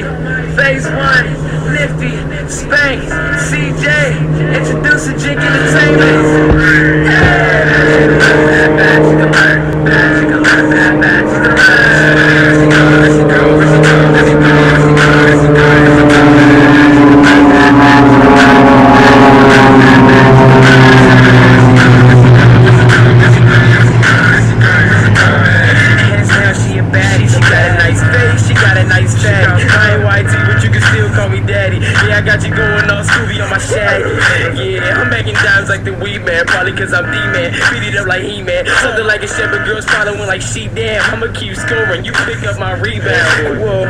Phase One, Nifty, Spank, CJ, introducing Jinc Entertainment. I ain't YT, but you can still call me daddy. Yeah, I got you going all Scooby on my shag. Yeah, I'm making dimes like the weed man, probably cause I'm D-man. Beat it up like He-Man. Something like a shepherd girls following like she damn. I'ma keep scoring, you pick up my rebound. Whoa,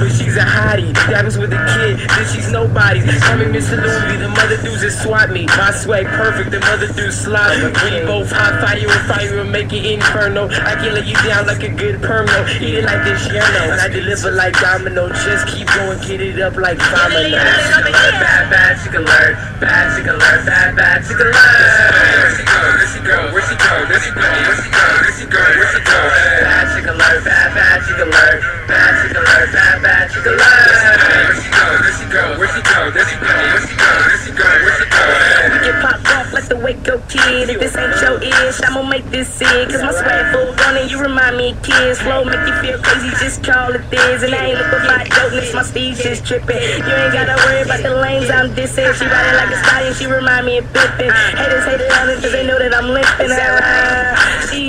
but she's a hottie. Dabbles with a kid, then she's nobody's. Call me Mr. Louis, the mother dudes just swat me. My swag perfect, the mother dudes slot me. We both hot fire and fire and make it inferno. I can lay you down like a good perno. Eat it like this yerno. And I deliver like domino. Just keep going, get it up like domino. Bad, bad, can learn. Bad, can learn. Bad, bad, she can learn. Where she go, kid. If this ain't your ish, I'ma make this sick. Cause my swag full on and you remind me of kids. Flow make you feel crazy, just call it this. And I ain't looking for dopeness, my Steve's just tripping. You ain't gotta worry about the lanes I'm dissing. She riding like a stallion, she remind me of Pippin. Haters hate it on cause they know that I'm limping.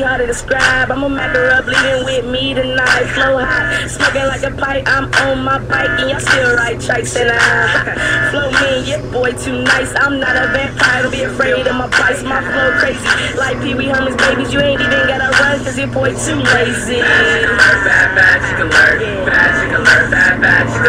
Hard to describe. I'ma mack her up, leaving with me tonight. Flow hot, smoking like a pipe. I'm on my bike and y'all still right tricks. And I flow me and boy too nice. I'm not a vampire, don't be afraid of my bites. My flow crazy. Like Pee Wee Herman's babies, you ain't even gotta run cause your boy too lazy. Bad, can learn. Bad, bad, can learn. Bad, she can learn. Bad, bad, can learn.